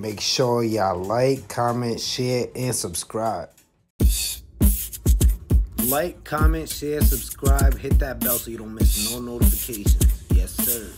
Make sure y'all like, comment, share, and subscribe. Like, comment, share, subscribe, hit that bell so you don't miss no notifications. Yes, sir.